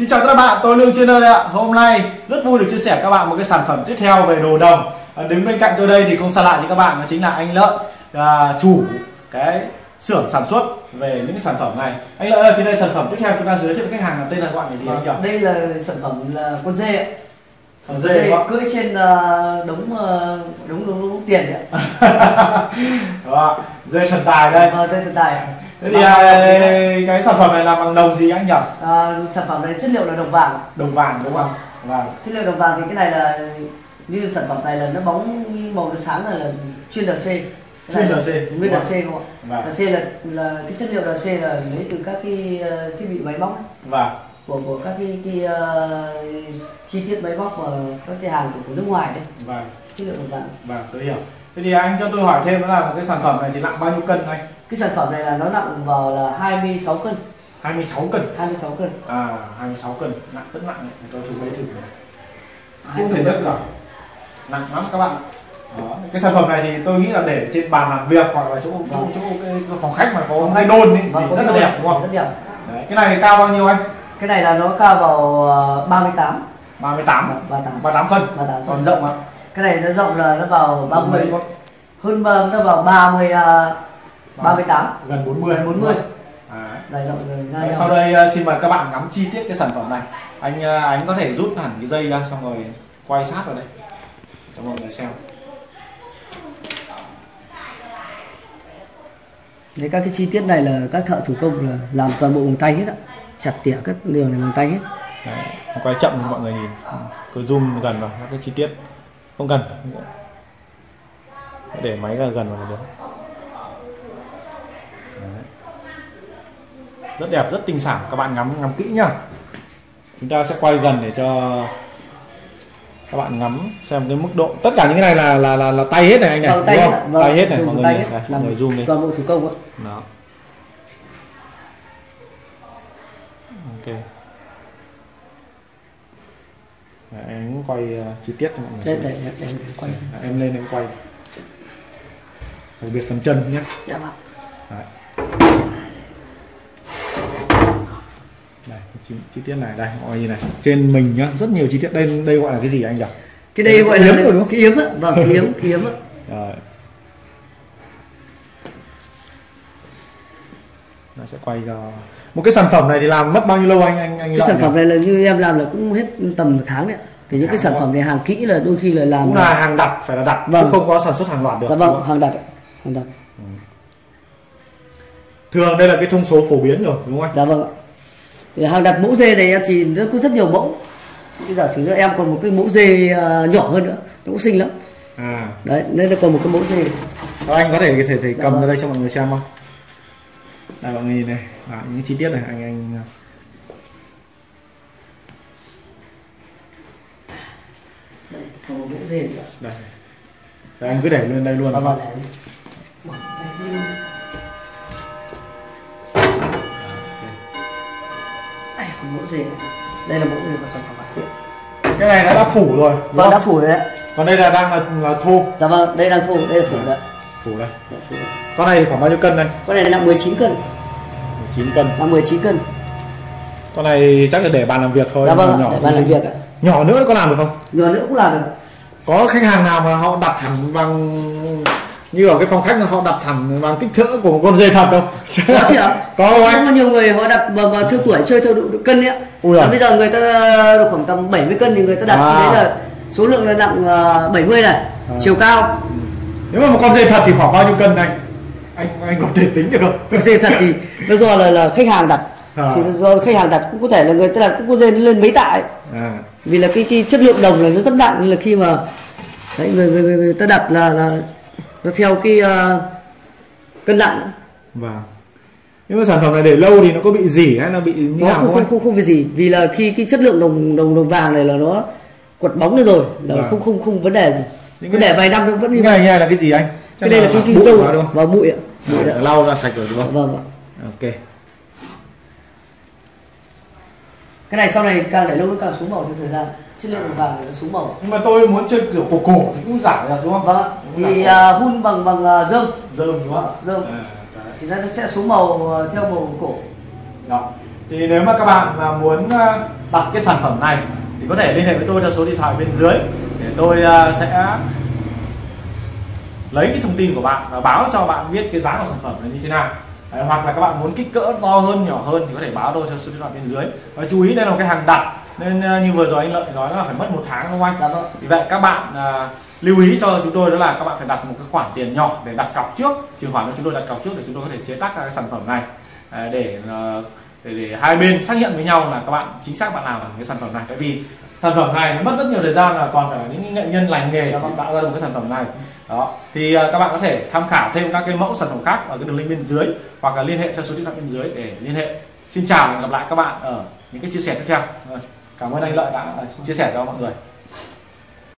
Xin chào các bạn, tôi Lương Trainer đây ạ. Hôm nay rất vui được chia sẻ các bạn một cái sản phẩm tiếp theo về đồ đồng. À, đứng bên cạnh tôi đây thì không xa lạ với các bạn, đó chính là anh Lợi, à, chủ cái xưởng sản xuất về những cái sản phẩm này. Anh Lợi ơi, thì đây sản phẩm tiếp theo chúng ta giới thiệu với khách hàng là tên là gọi là gì anh nhỉ? đây là sản phẩm là con dê ạ Con dê đúng không? cưỡi trên ờ, đống ờ, đống đống, đống tiền đấy ạ dê thần tài đây. vâng đây thần tài Thế thì à, cái sản phẩm này làm bằng đồng gì anh nhỉ? À, sản phẩm này chất liệu là đồng vàng. Đồng vàng đúng không? Vâng. chất liệu đồng vàng thì cái này là như sản phẩm này là nó bóng màu nó sáng là, là chuyên DC Cái Chuyên là DC, nguyên vâng. DC không ạ Vâng. DC là là cái chất liệu DC là lấy từ các cái ờ, thiết bị máy móc Vâng. Của của các cái, cái ờ, chi tiết máy móc mà các cái hàng của, của nước ngoài đấy Vâng. chất liệu đồng vàng Vâng, tôi hiểu. Thế thì anh cho tôi hỏi thêm đó là một cái sản phẩm này thì nặng bao nhiêu cân anh? cái sản phẩm này là nó nặng vào là 26 cân 26 cân. 26 cân À, 26 cân, nặng rất nặng. Để tôi chụp lấy thử này. Không thể nhấc được. Nặng lắm các bạn. Đó. Cái sản phẩm này thì tôi nghĩ là để trên bàn làm việc hoặc là chỗ chỗ Vâng. chỗ cái, cái phòng khách mà có hai đôn ấy, Vâng, thì rất là đẹp đúng không? rất đẹp Đấy. Cái này thì cao bao nhiêu anh? Cái này là nó cao vào ờ, 38 38. 38 38 phân. 38 Còn rộng không? cái này nó rộng là nó vào 30 Mấy con? hơn ba nó vào 30 à, 38 Gần 40. gần 40 À. dài rộng rồi Đấy, sau đây ờ, xin mời các bạn ngắm chi tiết cái sản phẩm này anh ờ, anh có thể rút hẳn cái dây ra xong rồi quay sát vào đây cho mọi người xem Đấy, các cái chi tiết này là các thợ thủ công là làm toàn bộ bằng tay hết ạ chặt tỉa các đường này bằng tay hết. Đấy, quay chậm cho mọi người nhìn. Cứ zoom gần vào các chi tiết. Không cần. Để máy ra gần vào là được Đấy. rất đẹp rất tinh xảo. Các bạn ngắm ngắm kỹ nhá. Chúng ta sẽ quay gần để cho các bạn ngắm xem cái mức độ. Tất cả những cái này là là là, là tay hết này anh này Vâng, tay đúng hết không? ạ. Vâng, tay hết này dùng mọi người tay nhìn hết. này mọi người zoom đi. toàn bộ thủ công ạ. Đó ok. Đấy, anh quay uh, chi tiết cho mọi người xem. đây đây, đây, quay. Đấy, em lên em quay. Đặc biệt phần chân nhé. Dạ vâng. Đấy. Đây, chi, chi tiết này đây mọi người này. Trên mình nhá rất nhiều chi tiết. Đây đây gọi là cái gì anh nhỉ? Cái đây gọi là Yếm rồi đúng không? cái yếm á. Vâng cái yếm cái yếm á. Rồi. nó sẽ quay cho một cái sản phẩm này thì làm mất bao nhiêu lâu anh anh anh cái sản nhỉ? phẩm này là như em làm là cũng hết tầm một tháng đấy vì những cái Tháng sản phẩm này hàng kỹ là đôi khi là làm cũng là hàng đặt phải là đặt chứ Vâng. không có sản xuất hàng loạt được dạ vâng hàng đặt hàng đặt. Thường đây là cái thông số phổ biến rồi đúng không anh? Dạ vâng thì hàng đặt mẫu dê này thì nó có rất nhiều mẫu. Bây giả sử cho em còn một cái mẫu dê à, nhỏ hơn nữa nó cũng xinh lắm. À. Đấy nên là còn một cái mẫu dê. Các anh có thể thể thể Dạ cầm vâng. ra đây cho mọi người xem không đây mọi người nhìn này. Đó, những chi tiết này anh anh đây nữa đây. Đây anh cứ để lên đây luôn. Đây còn mẫu này. Đây là mẫu dê của sản phẩm hoàn thiện. Cái này nó đã phủ rồi vâng không? đã phủ rồi đấy. Còn đây là đang là, là thô. Dạ vâng đây đang thu đây là phủ đấy phủ đấy. con này khoảng bao nhiêu cân đây? Con này là nặng 19 cân. 9 cân. Là 19 cân. Con này chắc là để bàn làm việc thôi dạ vâng nhỏ để bàn làm việc ạ. Nhỏ nữa có làm được không? Nhỏ nữa cũng làm được. Có khách hàng nào mà họ đặt thẳng bằng như ở cái phòng khách là họ đặt thẳng bằng kích thước của một con dê thật không? Có chị ạ. Có không anh? Có nhiều người họ đặt mà, mà theo tuổi chơi theo độ, độ cân ấy Ui giời. bây giờ người ta được khoảng tầm 70 cân thì người ta đặt. À. đấy là số lượng là nặng à, 70 này chiều cao nếu mà một con dê thật thì khoảng bao nhiêu cân anh? Anh anh có thể tính được không? Dê thật thì nó do là, là khách hàng đặt. À. thì do khách hàng đặt cũng có thể là người ta đặt cũng có dê lên mấy tạ ấy. à. Vì là cái, cái chất lượng đồng là nó rất nặng nên là khi mà đấy, người, người, người, người ta đặt là là nó theo cái à, cân nặng. Vâng. Nhưng mà sản phẩm này để lâu thì nó có bị gì hay là bị như nào không không không? không không vì gì vì là khi cái chất lượng đồng đồng đồng vàng này là nó quật bóng lên rồi là Vâng. không không không vấn đề gì Những vấn cái- đề vài năm nó vẫn như cái này, là cái gì anh? Cái đây là cái cái bụi dâu vào bụi ạ. Bụi Để ạ lau ra sạch rồi đúng không? Vâng vâng ok. Cái này sau này càng để lâu nó càng xuống màu theo thời gian. Chất lượng đồng vàng nó xuống màu. Nhưng mà tôi muốn chơi kiểu cổ cổ thì cũng giả được đúng không? Vâng ạ. Thì à, hun bằng bằng à, dơm. Dơm đúng không? Dơm. À, thì nó sẽ xuống màu à, theo màu cổ. Đó. Thì nếu mà các bạn mà muốn đặt cái sản phẩm này thì có thể liên hệ với tôi theo số điện thoại bên dưới tôi ờ, sẽ lấy cái thông tin của bạn và báo cho bạn biết cái giá của sản phẩm là như thế nào. Đấy, hoặc là các bạn muốn kích cỡ to hơn nhỏ hơn thì có thể báo tôi theo số điện thoại bên dưới. Và chú ý đây là một cái hàng đặt nên ờ, như vừa rồi anh lợi nói là phải mất một tháng đúng không anh? Vì vậy các bạn à, lưu ý cho chúng tôi đó là các bạn phải đặt một cái khoản tiền nhỏ để đặt cọc trước chuyển khoản cho chúng tôi đặt cọc trước để chúng tôi có thể chế tác ra cái sản phẩm này. À, để, ờ, để để hai bên xác nhận với nhau là các bạn chính xác bạn làm cái sản phẩm này. Tại vì sản phẩm này nó mất rất nhiều thời gian là toàn phải những nghệ nhân lành nghề để tạo ra một cái sản phẩm này. Đó thì uh, các bạn có thể tham khảo thêm các cái mẫu sản phẩm khác ở cái đường link bên dưới hoặc là liên hệ theo số điện thoại bên dưới để liên hệ. Xin chào và gặp lại các bạn ở những cái chia sẻ tiếp theo. Vâng, cảm ơn anh lợi đã à, chia sẻ cho mọi người.